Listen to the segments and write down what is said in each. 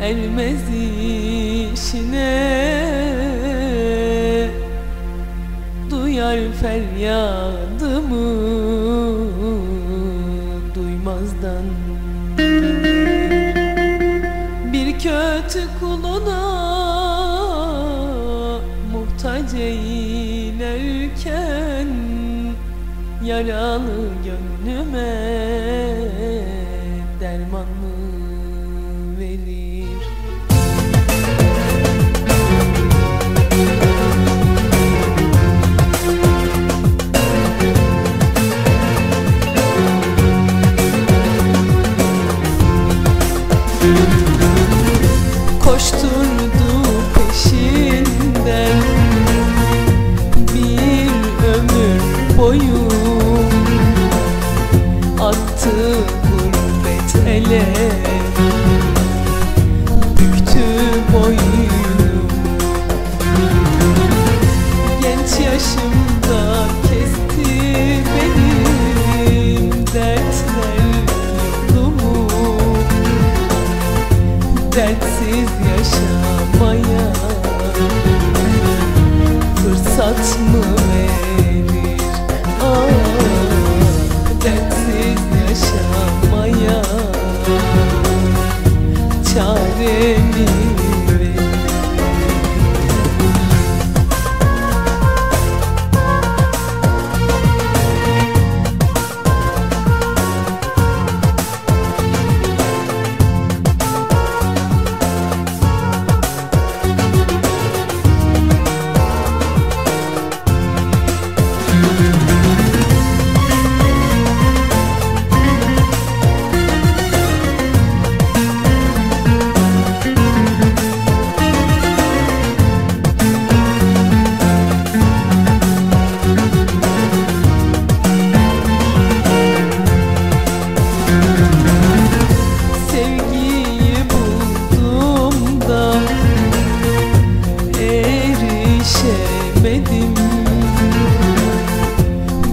ermez işine. Duyar feryadımı duymazdan. Bir kötü kuluna muhtaç eylerken Yaralı gönlüme derman mı verir Koşturdu peşinden Bir ömür boyu. Attı gurbet ele Dertsiz yaşamaya Fırsat mı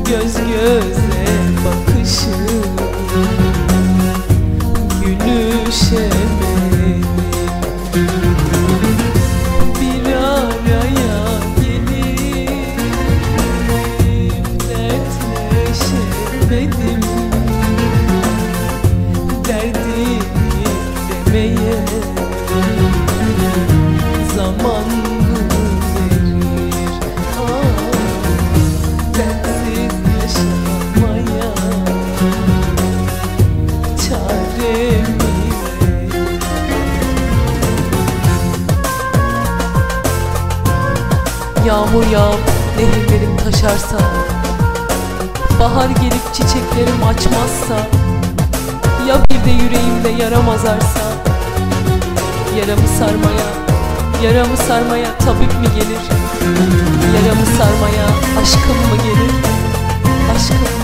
Göz göze bakışım Yağmur yağıp nehirlerim taşarsa Bahar gelip çiçeklerim açmazsa Ya bir de yüreğimde yaram azarsa Yaramı sarmaya, yaramı sarmaya tabip mi gelir? Yaramı sarmaya aşkım mı gelir? Aşkım